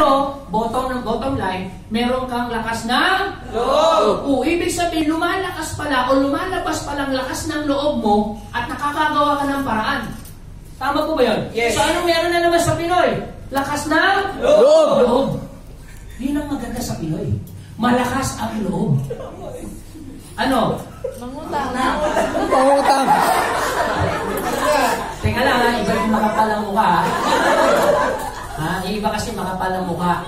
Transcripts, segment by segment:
Pero, bottom, bottom line, meron kang lakas ng loob. O, ibig sabihin, lumalakas pala o lumalabas palang lakas ng loob mo at nakakagawa ka ng paraan. Tama po ba yun? Yes. So, anong meron na naman sa Pinoy? Lakas ng Loob. loob. Yun ang maganda sa Pinoy. Malakas ang loob. Ano? Pangutang. Teka lang iba yung makapal ang mukha ha. Yung iba kasi makapal ang mukha.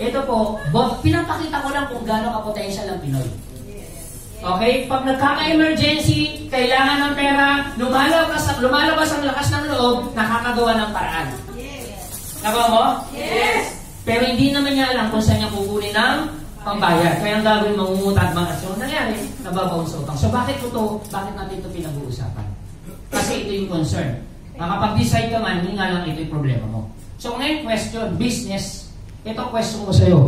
Ito po, pinapakita ko lang kung gaano ka-potential ang Pinoy. Okay? Pag nagkaka-emergency, kailangan ng pera, lumalabas, lumalabas ang lakas ng loob, nakakagawa ng paraan. Nagawa mo? Yes! Pero hindi naman niya alam kung saan niya kukunin ng pambayad. Kaya ang gagawin, mangungutang mga asyon. Nangyari, nababaw sa utang. So bakit ito, bakit natin ito pinag-uusapan? Kasi ito yung concern. Makapag-decide ka man, hindi nga lang ito yung problema mo. So ngayon question, business. Ito question ko sa'yo.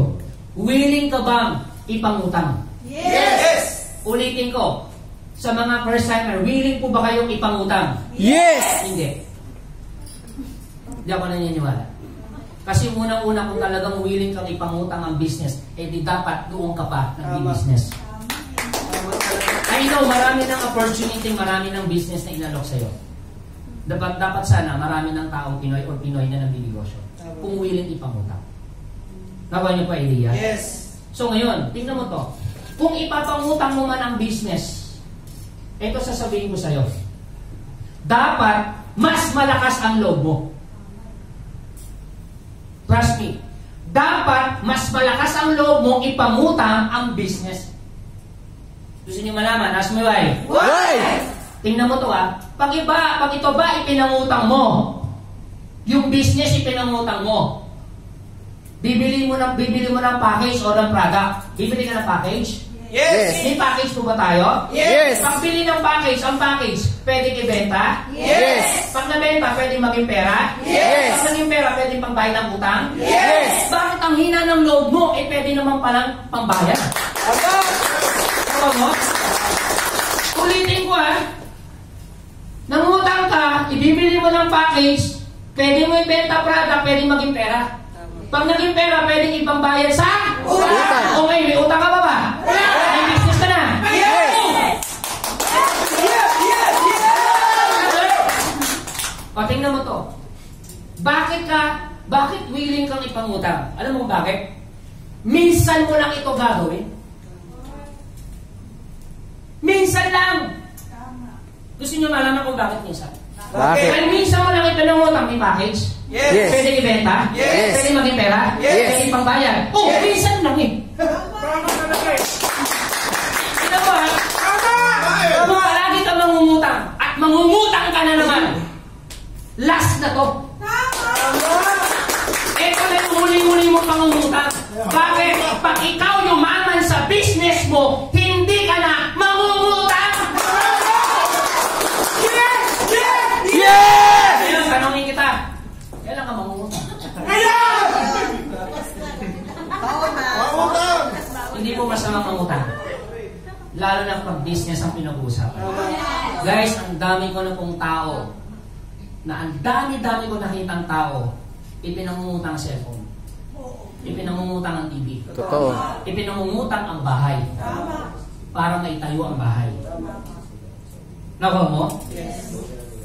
Willing ka bang ipangutang? Yes! Ulitin ko. Sa mga first timer, willing po ba kayong ipangutang? Yes! Hindi. Hindi ako naniniwala. Kasi unang-una kung talagang willing kang ipangutang ang business, eh di dapat doon ka pa nag-business. I know, marami ng opportunity, marami ng business na inalok sa'yo. Dapat, dapat sana marami ng taong Pinoy or Pinoy na nagbibigosyo. Kung willing ipangutang. Nakuha niyo pa, Elia? Yes! So ngayon, tingnan mo to. Kung ipapangutang mo man ang business, ito sasabihin ko sa'yo. Dapat, mas malakas ang loob mo. Trust me. Dapat, mas malakas ang loob mo ipangutang ang business. Gusto niyo malaman, ask me why. Why? Tingnan mo to ah. Pag iba, pag ito ba ipinangutang mo, yung business ipinangutang mo, bibili mo ng bibili mo ng package o ng product. Bibili ka ng package? Yes! May package po ba tayo? Yes! Pag bili ng package, ang package, pwede ibenta? Yes! Pag nabenta, pwede maging pera? Yes! Pag naging pera, pwede pangbayad ng utang? Yes! Bakit ang hina ng loob mo, eh pwede naman palang pambayad? Aba! Ano mo? Ulitin ko ah. Ibibili mo ng package, pwede mo ibenta product, pwede maging pera. Pag naging pera, pwedeng ipambayad sa Utang. Okay, may utang ka ba ba? May business ka na? Yes! Yes! Yes! O, tingnan mo to. Bakit ka, bakit willing kang ipangutang? Alam mo bakit? Minsan mo lang ito gagawin. Minsan lang. Gusto niyo malaman kung bakit minsan? Bakit? Dahil minsan mo lang ipinangutang may package. Yes! Yes. Pwede ibenta. Yes. Pwede maging pera. Yes. Pwede pangbayad. Oh, Yes. minsan lang eh. Tignan mo ha. Kung palagi ka mangungutang at mangungutang ka na naman, last na to. Ito na yung huli-huli mo pangungutang. Bakit? Pag ikaw yumaman sa business mo, Lalo na pag business ang pinag-uusapan. Guys, ang dami ko na pong tao na ang dami-dami ko nakitang tao ipinangungutang ang cellphone. Ipinangungutang ang TV. Totoo. Ipinangungutang ang bahay. Para maitayo ang bahay. Nakuha mo?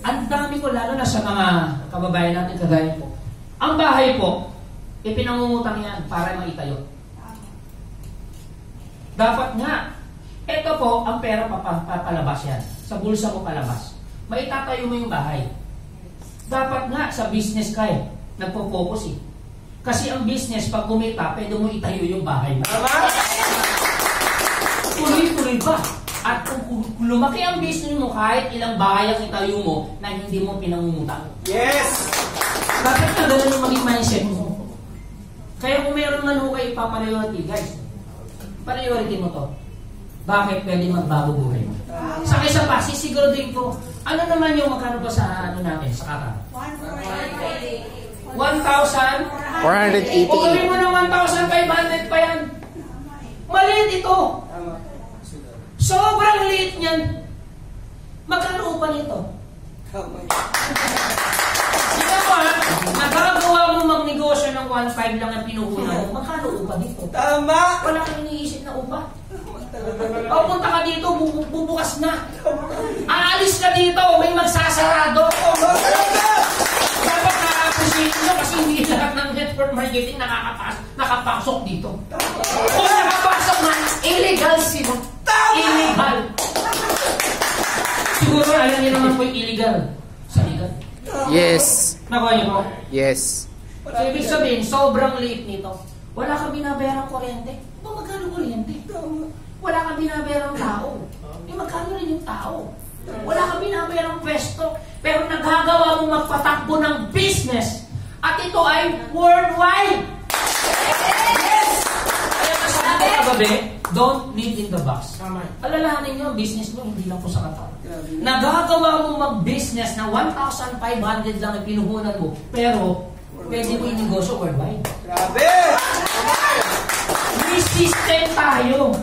Ang dami ko, lalo na sa mga kababayan natin kagaya po. Ang bahay po, ipinangungutang yan para maitayo. Dapat nga, ito po, ang pera papa- papalabas yan. Sa bulsa mo palabas. Maitatayo mo yung bahay. Dapat nga, sa business ka eh, nagpo-focus eh. Kasi ang business, pag kumita, pwede mo itayo yung bahay mo. Tama? Tuloy-tuloy ba? At kung, lumaki ang business mo, kahit ilang bahay ang itayo mo na hindi mo pinangungutang. Yes! Bakit na ganun yung maging mindset mo? Kaya kung meron man ho kayo ipapriority, guys, priority mo to. Bakit pwede magbago buhay mo? Sa isa pa, sisiguraduhin ko, ano naman yung magkano ba sa ano natin, sa kata? 1,000? 488. O gawin mo ng 1,500 pa yan. Maliit ito. Sobrang liit niyan. Magkano upa nito? Tingnan mo ha, nagagawa mo magnegosyo ng 1.5 lang ang pinuhunan mo. Magkano upa dito? Tama. Wala kang iniisip na upa. O punta ka dito, bubu- bubukas na. Aalis ka dito, may magsasarado. Dapat na-appreciate nyo kasi hindi lahat ng network marketing nakakapas nakapasok dito. Kung nakapasok man, illegal sila. Illegal. Siguro alam niyo naman po yung illegal. Sa legal. Yes. Nakuha niyo po? Yes. So, ibig sabihin, sobrang liit nito. Wala kang binabayarang kuryente. Pa magkano kuryente? Wala kang binabayarang tao. Eh, magkano rin yung tao? Wala kang binabayarang pwesto. Pero nagagawa mo magpatakbo ng business. At ito ay worldwide. Kaya masabi ko kagabi, don't live in the box. Alalahanin nyo, business mo hindi lang po sa katawan. Nagagawa mo mag-business na 1,500 lang ang pinuhunan mo, pero pwede mo inegosyo worldwide. Grabe. May system tayo.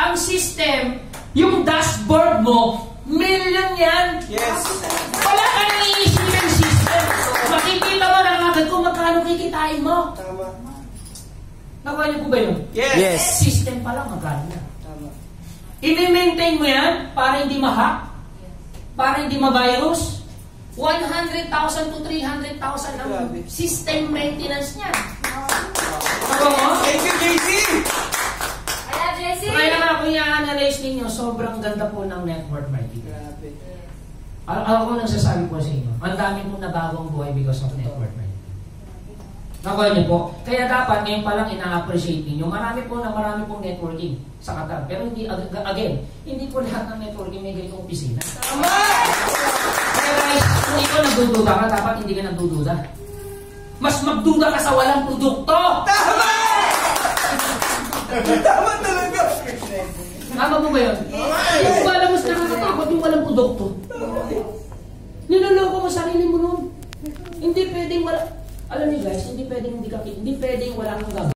Ang system, yung dashboard mo, million yan. Yes. Wala ka nang iisipin system. Makikita mo na agad kung magkano kikitain mo. Tama. Nakuha niyo po ba yun? Yes. Yes. System pa lang magkano yan. Tama. I-maintain mo yan para hindi ma-hack, para hindi ma-virus. 100,000 to 300,000 ang system maintenance niya. Nakuha mo? Thank you, JC. Kaya, Jessie! Kaya nga kung i-analyze ninyo, sobrang ganda po ng network marketing. Grabe. Al- ako nagsasabi po sa inyo, ang dami pong nabagong buhay because of network marketing. Nakuha niyo po. Kaya dapat ngayon pa lang ina-appreciate ninyo. Marami po na marami pong networking sa Qatar. Pero hindi, ag- again, hindi po lahat ng networking may ganitong opisina. Tama. Kaya kung ikaw nagdududa ka, dapat hindi ka nagdududa. Mas magduda ka sa walang produkto. Tama. Tama talaga. Tama mo ba yun? Yung wala mas nakakatakot yung walang produkto. Niloloko mo sarili mo nun. Hindi pwedeng wala... Alam niyo guys, hindi pwedeng hindi ka, hindi pwedeng wala kang gagawin.